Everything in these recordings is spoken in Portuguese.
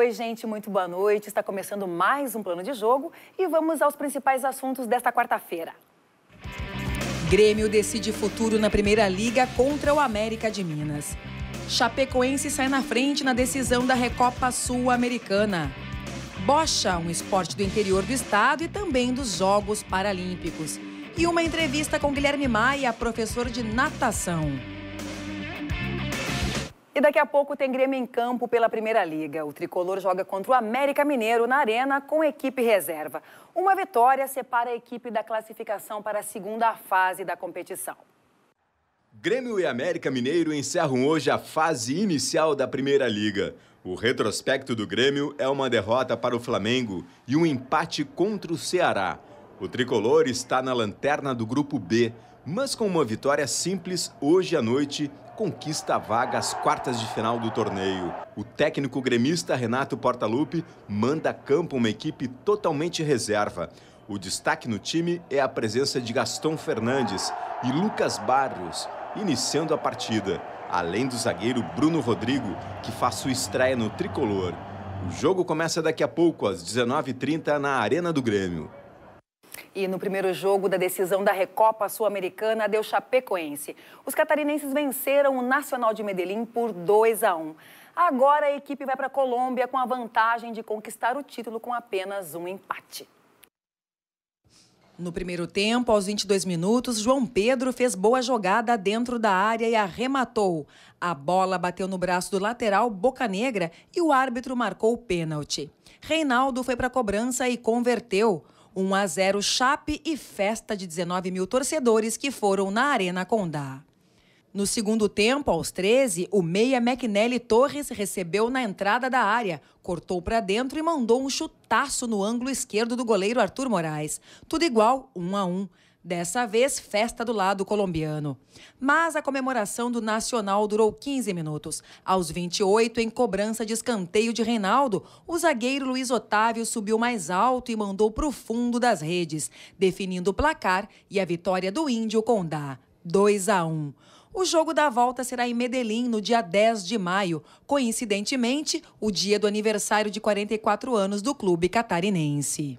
Oi, gente, muito boa noite. Está começando mais um plano de jogo e vamos aos principais assuntos desta quarta-feira. Grêmio decide futuro na Primeira Liga contra o América de Minas. Chapecoense sai na frente na decisão da Recopa Sul-Americana. Bocha, um esporte do interior do estado e também dos Jogos Paralímpicos. E uma entrevista com Guilherme Maia, professor de natação. E daqui a pouco tem Grêmio em campo pela Primeira Liga. O tricolor joga contra o América Mineiro na Arena com equipe reserva. Uma vitória separa a equipe da classificação para a segunda fase da competição. Grêmio e América Mineiro encerram hoje a fase inicial da Primeira Liga. O retrospecto do Grêmio é uma derrota para o Flamengo e um empate contra o Ceará. O tricolor está na lanterna do grupo B, mas com uma vitória simples hoje à noite conquista a vaga às quartas de final do torneio. O técnico gremista Renato Portaluppi manda a campo uma equipe totalmente reserva. O destaque no time é a presença de Gaston Fernandes e Lucas Barrios, iniciando a partida, além do zagueiro Bruno Rodrigo, que faz sua estreia no tricolor. O jogo começa daqui a pouco, às 19h30, na Arena do Grêmio. E no primeiro jogo da decisão da Recopa Sul-Americana, deu Chapecoense. Os catarinenses venceram o Nacional de Medellín por 2 a 1. Agora a equipe vai para a Colômbia com a vantagem de conquistar o título com apenas um empate. No primeiro tempo, aos 22 minutos, João Pedro fez boa jogada dentro da área e arrematou. A bola bateu no braço do lateral Boca Negra e o árbitro marcou o pênalti. Reinaldo foi para a cobrança e converteu. 1 a 0 Chape e festa de 19 mil torcedores que foram na Arena Condá. No segundo tempo, aos 13, o meia McNelly Torres recebeu na entrada da área, cortou para dentro e mandou um chutaço no ângulo esquerdo do goleiro Arthur Moraes. Tudo igual, 1 a 1. Dessa vez, festa do lado colombiano. Mas a comemoração do Nacional durou 15 minutos. Aos 28, em cobrança de escanteio de Reinaldo, o zagueiro Luiz Otávio subiu mais alto e mandou para o fundo das redes, definindo o placar e a vitória do Índio Condá. 2 a 1. O jogo da volta será em Medellín no dia 10 de maio, coincidentemente, o dia do aniversário de 44 anos do clube catarinense.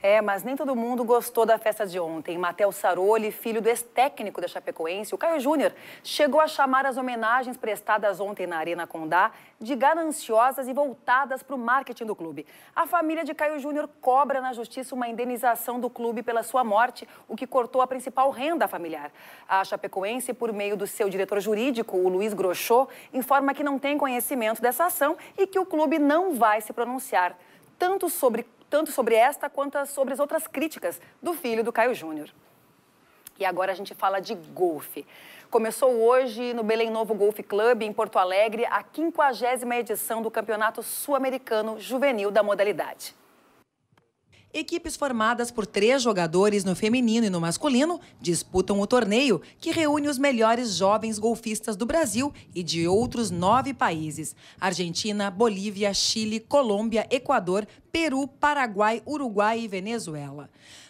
É, mas nem todo mundo gostou da festa de ontem. Matheus Saroli, filho do ex-técnico da Chapecoense, o Caio Júnior, chegou a chamar as homenagens prestadas ontem na Arena Condá de gananciosas e voltadas para o marketing do clube. A família de Caio Júnior cobra na justiça uma indenização do clube pela sua morte, o que cortou a principal renda familiar. A Chapecoense, por meio do seu diretor jurídico, o Luiz Grochot, informa que não tem conhecimento dessa ação e que o clube não vai se pronunciar tanto sobre tanto sobre esta quanto sobre as outras críticas do filho do Caio Júnior. E agora a gente fala de golfe. Começou hoje no Belém Novo Golf Club, em Porto Alegre, a 50 edição do Campeonato Sul-Americano Juvenil da modalidade. Equipes formadas por três jogadores no feminino e no masculino disputam o torneio, que reúne os melhores jovens golfistas do Brasil e de outros nove países: Argentina, Bolívia, Chile, Colômbia, Equador, Peru, Paraguai, Uruguai e Venezuela.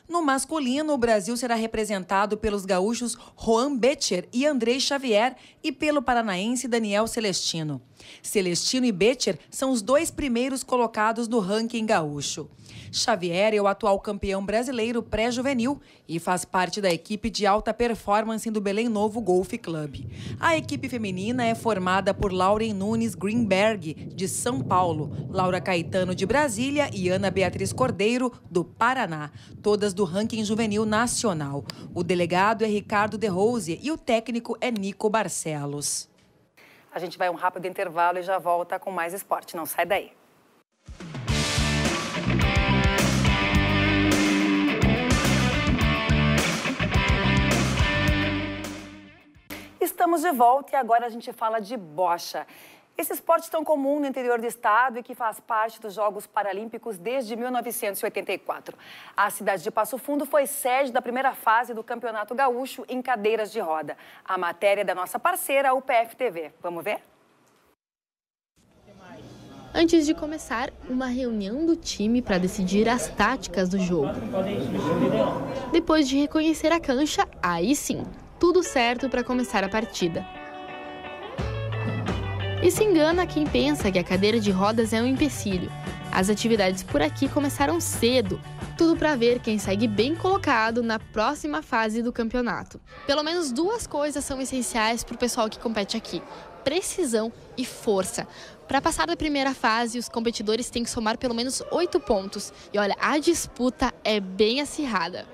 No masculino, o Brasil será representado pelos gaúchos Juan Betcher e Andrei Xavier e pelo paranaense Daniel Celestino. Celestino e Betcher são os dois primeiros colocados no ranking gaúcho. Xavier é o atual campeão brasileiro pré-juvenil e faz parte da equipe de alta performance do Belém Novo Golf Club. A equipe feminina é formada por Lauren Nunes Greenberg, de São Paulo, Laura Caetano, de Brasília e Ana Beatriz Cordeiro, do Paraná, todas do ranking juvenil nacional. O delegado é Ricardo De Rose e o técnico é Nico Barcelos. A gente vai um rápido intervalo e já volta com mais esporte. Não sai daí. Estamos de volta e agora a gente fala de bocha. Esse esporte tão comum no interior do estado e que faz parte dos Jogos Paralímpicos desde 1984. A cidade de Passo Fundo foi sede da primeira fase do Campeonato Gaúcho em cadeiras de roda. A matéria é da nossa parceira, o PFTV. Vamos ver? Antes de começar, uma reunião do time para decidir as táticas do jogo. Depois de reconhecer a cancha, aí sim, tudo certo para começar a partida. E se engana quem pensa que a cadeira de rodas é um empecilho. As atividades por aqui começaram cedo, tudo para ver quem segue bem colocado na próxima fase do campeonato. Pelo menos duas coisas são essenciais para o pessoal que compete aqui: precisão e força. Para passar da primeira fase, os competidores têm que somar pelo menos oito pontos. E olha, a disputa é bem acirrada.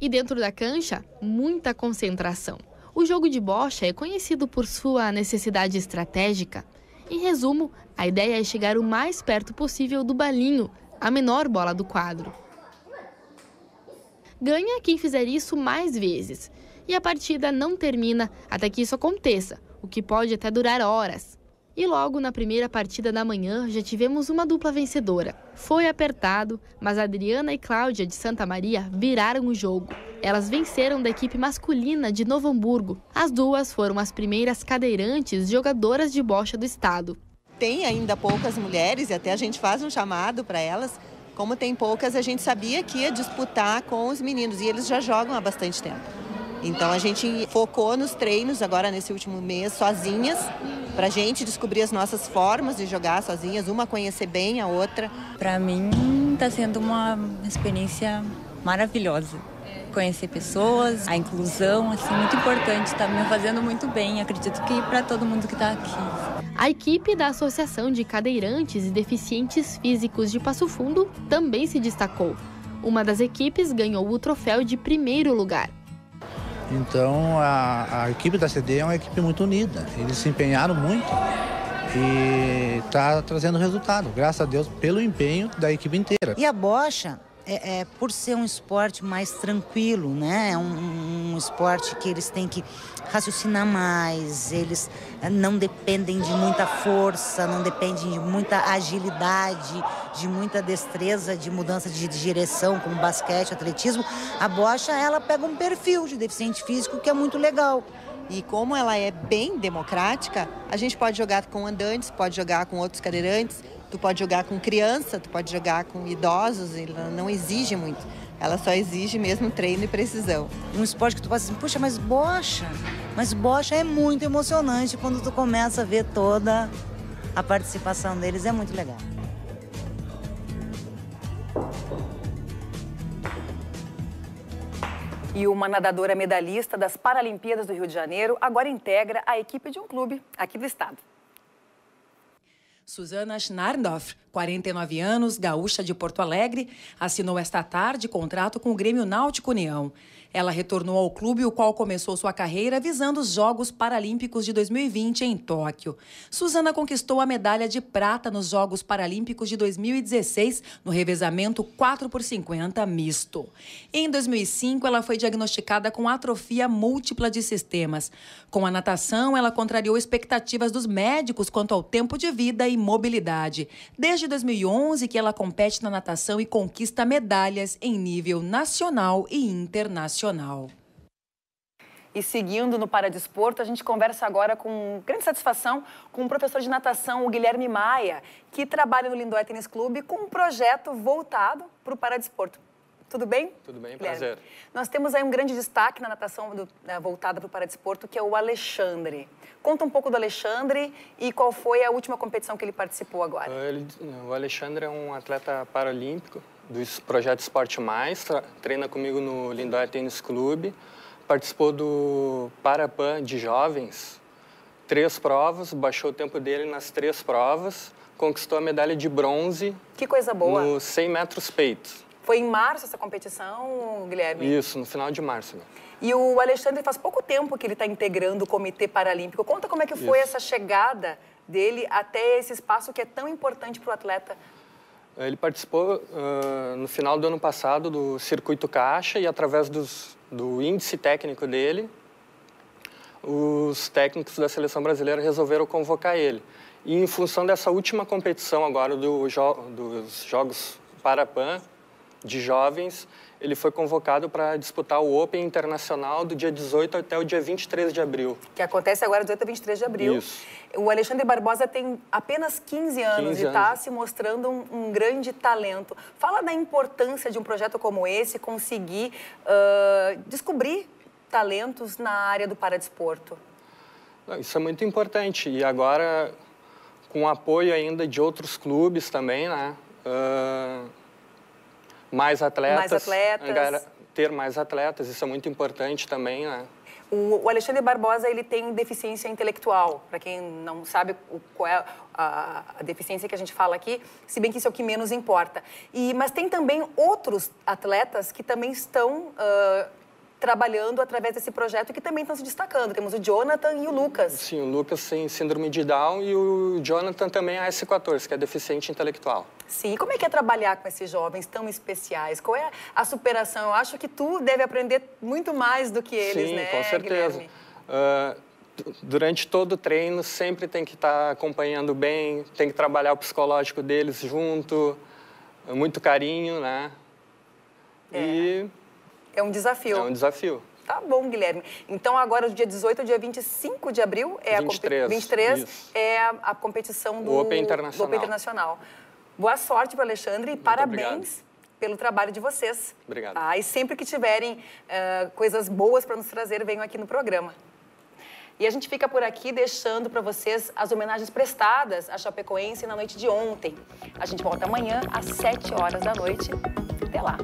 E dentro da cancha, muita concentração. O jogo de bocha é conhecido por sua necessidade estratégica. Em resumo, a ideia é chegar o mais perto possível do balinho, a menor bola do quadro. Ganha quem fizer isso mais vezes. E a partida não termina até que isso aconteça, o que pode até durar horas. E logo na primeira partida da manhã já tivemos uma dupla vencedora. Foi apertado, mas Adriana e Cláudia de Santa Maria viraram o jogo. Elas venceram da equipe masculina de Novo Hamburgo. As duas foram as primeiras cadeirantes jogadoras de bocha do estado. Tem ainda poucas mulheres e até a gente faz um chamado para elas. Como tem poucas, a gente sabia que ia disputar com os meninos e eles já jogam há bastante tempo. Então a gente focou nos treinos agora nesse último mês sozinhas, para a gente descobrir as nossas formas de jogar sozinhas, uma conhecer bem a outra. Para mim está sendo uma experiência maravilhosa. Conhecer pessoas, a inclusão, assim, muito importante, está me fazendo muito bem. Acredito que para todo mundo que está aqui. A equipe da Associação de Cadeirantes e Deficientes Físicos de Passo Fundo também se destacou. Uma das equipes ganhou o troféu de primeiro lugar. Então a, a equipe da CD é uma equipe muito unida. Eles se empenharam muito e está trazendo resultado, graças a Deus, pelo empenho da equipe inteira. E a bocha é, é, por ser um esporte mais tranquilo, né? É um, um, esporte que eles têm que raciocinar mais, eles é, não dependem de muita força, não dependem de muita agilidade, de muita destreza, de mudança de direção, como basquete, atletismo. A bocha, ela pega um perfil de deficiente físico que é muito legal. E como ela é bem democrática, a gente pode jogar com andantes, pode jogar com outros cadeirantes, Tu pode jogar com criança, tu pode jogar com idosos, ela não exige muito. Ela só exige mesmo treino e precisão. Um esporte que tu pode assim, puxa, mas bocha. Mas bocha é muito emocionante quando tu começa a ver toda a participação deles, é muito legal. E uma nadadora medalhista das Paralimpíadas do Rio de Janeiro agora integra a equipe de um clube aqui do estado. Susana Schnarndorf, 49 anos, gaúcha de Porto Alegre, assinou esta tarde contrato com o Grêmio Náutico União. Ela retornou ao clube, o qual começou sua carreira visando os Jogos Paralímpicos de 2020 em Tóquio. Suzana conquistou a medalha de prata nos Jogos Paralímpicos de 2016 no revezamento 4 por 50 misto. Em 2005, ela foi diagnosticada com atrofia múltipla de sistemas. Com a natação, ela contrariou expectativas dos médicos quanto ao tempo de vida e mobilidade. Desde 2011 que ela compete na natação e conquista medalhas em nível nacional e internacional nacional. E seguindo no Paradesporto, a gente conversa agora com grande satisfação com o professor de natação, o Guilherme Maia, que trabalha no Lindóia Tênis Clube com um projeto voltado para o Paradesporto. Tudo bem? Tudo bem, Guilherme? prazer. Nós temos aí um grande destaque na natação do, né, voltada para o Paradesporto, que é o Alexandre. Conta um pouco do Alexandre e qual foi a última competição que ele participou agora. Ele, o Alexandre é um atleta paralímpico, do projeto Esporte Mais, treina comigo no Lindóia Tênis Clube, participou do Parapan de jovens, três provas, baixou o tempo dele nas três provas, conquistou a medalha de bronze. Que coisa boa! No 100 metros peito. Foi em março essa competição, Guilherme? Isso, no final de março. E o Alexandre faz pouco tempo que ele está integrando o Comitê Paralímpico. Conta como é que foi Isso. essa chegada dele até esse espaço que é tão importante para o atleta ele participou uh, no final do ano passado do Circuito Caixa e através dos, do índice técnico dele, os técnicos da seleção brasileira resolveram convocar ele. E em função dessa última competição agora do jo dos Jogos Parapan de jovens, ele foi convocado para disputar o Open Internacional do dia 18 até o dia 23 de abril. Que acontece agora 18 a 23 de abril. Isso. O Alexandre Barbosa tem apenas 15 anos 15 e está se mostrando um, um, grande talento. Fala da importância de um projeto como esse conseguir uh, descobrir talentos na área do paradesporto. Isso é muito importante. E agora com apoio ainda de outros clubes também, né? Uh, mais atletas. Mais atletas. Ter mais atletas, isso é muito importante também, né? O, Alexandre Barbosa ele tem deficiência intelectual. Para quem não sabe qual é a, a, deficiência que a gente fala aqui, se bem que isso é o que menos importa. E, mas tem também outros atletas que também estão uh, trabalhando através desse projeto que também estão se destacando. Temos o Jonathan e o Lucas. Sim, o Lucas tem síndrome de Down e o Jonathan também é S14, que é deficiente intelectual. Sim, e como é que é trabalhar com esses jovens tão especiais? Qual é a superação? Eu acho que tu deve aprender muito mais do que eles, Sim, né, com certeza. Uh, durante todo o treino sempre tem que estar tá acompanhando bem, tem que trabalhar o psicológico deles junto, muito carinho, né? É. E é um desafio. É um desafio. Tá bom, Guilherme. Então, agora, do dia 18 ao dia 25 de abril, é 23, a 23 é a, a, competição do Open Internacional. Do Open Internacional. Boa sorte para o Alexandre e Muito parabéns obrigado. pelo trabalho de vocês. Obrigado. Ah, e sempre que tiverem uh, coisas boas para nos trazer, venham aqui no programa. E a gente fica por aqui deixando para vocês as homenagens prestadas à Chapecoense na noite de ontem. A gente volta amanhã às 7 horas da noite. Até lá.